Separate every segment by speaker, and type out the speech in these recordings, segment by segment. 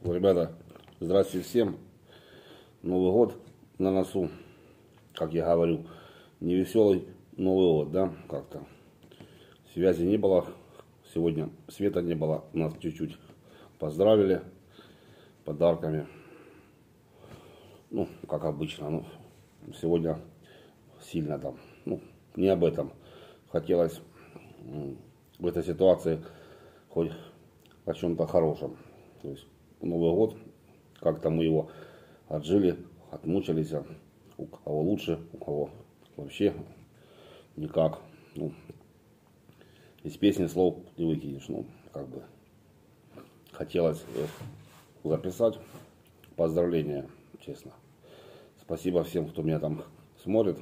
Speaker 1: Ребята, здравствуйте всем. Новый год на носу, как я говорю, не веселый Новый год, да, как-то. Связи не было, сегодня света не было, нас чуть-чуть поздравили подарками. Ну, как обычно, ну, сегодня сильно там, ну, не об этом. Хотелось в этой ситуации хоть о чем-то хорошем. То есть Новый год, как-то мы его отжили, отмучились, а у кого лучше, у кого вообще никак. Ну, из песни слов не выкинешь, ну, как бы хотелось записать поздравления, честно. Спасибо всем, кто меня там смотрит,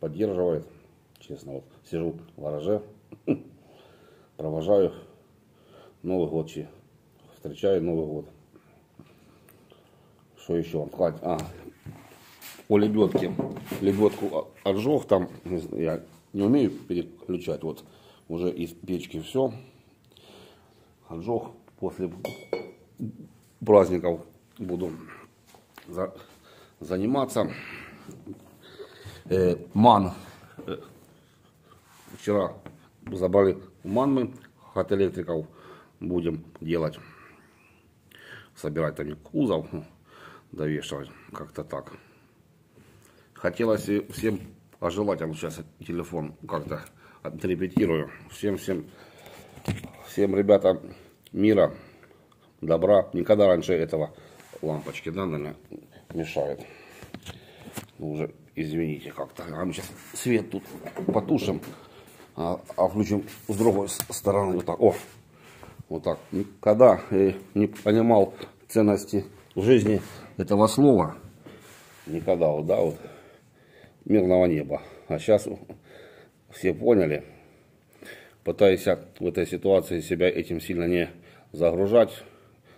Speaker 1: поддерживает. Честно, вот сижу в гараже, провожаю Новый год, встречаю Новый год. Что еще вам сказать? А, по лебедке. Лебедку отжег там, я не умею переключать, вот уже из печки все. Отжег после праздников буду за, заниматься. Э, ман. Э, вчера забрали ман мы от электриков. Будем делать. Собирать там кузов довешивать. Как-то так. Хотелось всем пожелать, а вот сейчас телефон как-то отрепетирую. Всем-всем, всем ребята мира, добра. Никогда раньше этого лампочки, да, наверное, мешает. Ну, уже извините как-то. А мы сейчас свет тут потушим, а, а включим с другой стороны. Вот так. О, вот так. Никогда э, не понимал ценности в жизни этого слова. Никогда, вот, да, вот, мирного неба. А сейчас все поняли. Пытаюсь в этой ситуации себя этим сильно не загружать.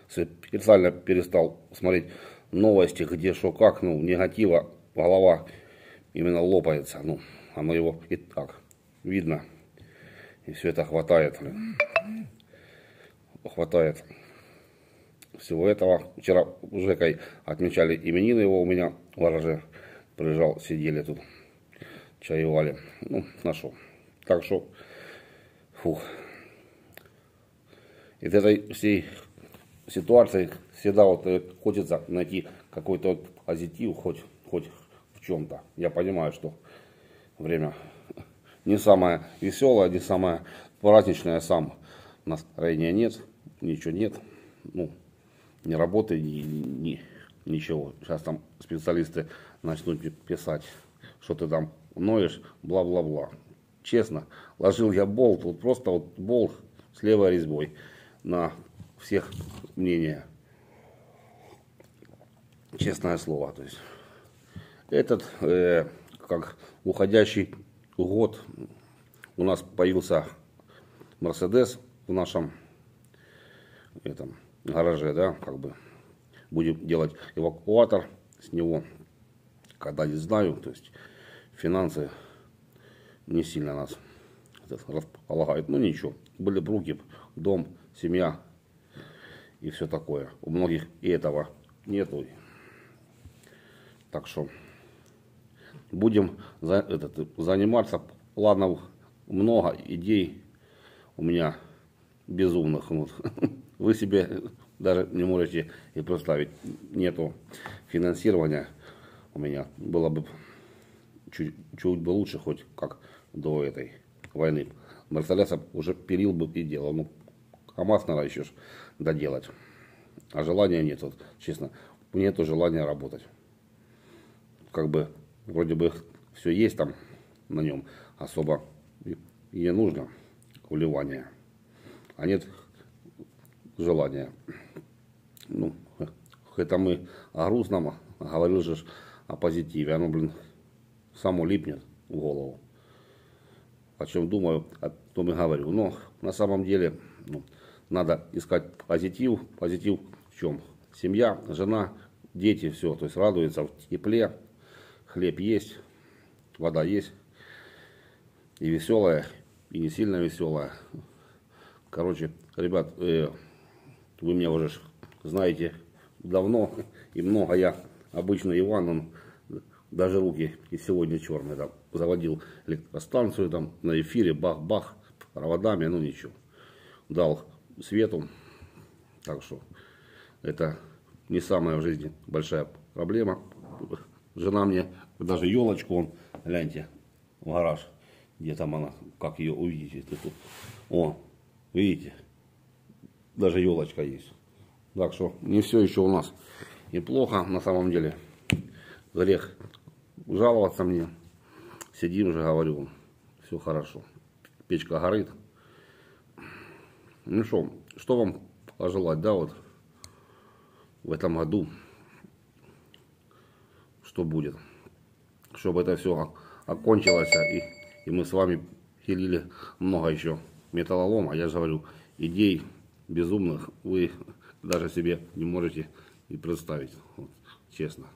Speaker 1: Специально перестал смотреть новости, где что как, ну, негатива, голова именно лопается. Ну, оно его и так видно. И все это хватает. Хватает всего этого. Вчера с Жекой отмечали именины его у меня в гараже. Приезжал, сидели тут, чаевали. Ну, нашел. Так что, фух. Из этой всей ситуации всегда вот э, хочется найти какой-то вот позитив, хоть, хоть в чем-то. Я понимаю, что время не самое веселое, не самое праздничное, сам настроения нет, ничего нет. Ну, ни работы, ни, ни, ничего. Сейчас там специалисты начнут писать, что ты там ноешь, бла-бла-бла. Честно, ложил я болт, вот просто вот болт с левой резьбой на всех мнения. Честное слово. То есть этот, э, как уходящий год, у нас появился Мерседес в нашем этом гараже, да, как бы будем делать эвакуатор с него, когда не знаю, то есть финансы не сильно нас располагают, ну ничего, были бруки, дом, семья и все такое. У многих и этого нету. Так что будем за, этот, заниматься. Планов много, идей у меня безумных. Вот. Вы себе даже не можете и представить. Нету финансирования у меня. Было бы чуть, чуть бы лучше, хоть как до этой войны. Мерседеса уже пилил бы и делал. Ну, КамАЗ надо еще доделать. А желания нет, вот, честно. Нету желания работать. Как бы, вроде бы все есть там на нем. Особо и не нужно вливания. А нет желания. Ну, это мы о грустном, говорил же о позитиве. Оно, блин, само липнет в голову. О чем думаю, о том и говорю. Но на самом деле ну, надо искать позитив. Позитив в чем? Семья, жена, дети, все. То есть радуется в тепле, хлеб есть, вода есть. И веселая, и не сильно веселая. Короче, ребят, э, вы меня уже знаете, давно и много. Я обычно Иван, он даже руки и сегодня черные. Там, заводил электростанцию там на эфире, бах-бах, проводами, ну ничего. Дал свету. Так что это не самая в жизни большая проблема. Жена мне даже елочку, он, гляньте, в гараж, где там она, как ее увидите. Тут, о, видите, даже елочка есть. Так что не все еще у нас неплохо на самом деле. Грех жаловаться мне. Сидим же, говорю, все хорошо. Печка горит. Ну что, что вам пожелать, да, вот в этом году, что будет. Чтобы это все окончилось, и, и мы с вами пилили много еще металлолома. Я же говорю, идей безумных вы даже себе не можете и представить, вот, честно.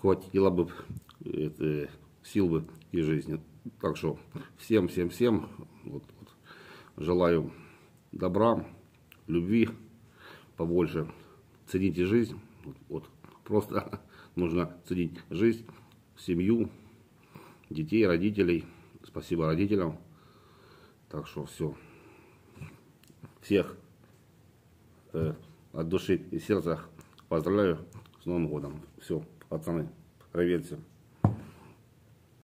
Speaker 1: Хватило бы это, сил бы и жизни. Так что всем, всем, всем вот, вот, желаю добра, любви побольше. Цените жизнь. Вот, вот. Просто нужно ценить жизнь, семью, детей, родителей. Спасибо родителям. Так что все. Всех э, от души и сердца поздравляю с Новым годом. Все, пацаны, проверьте.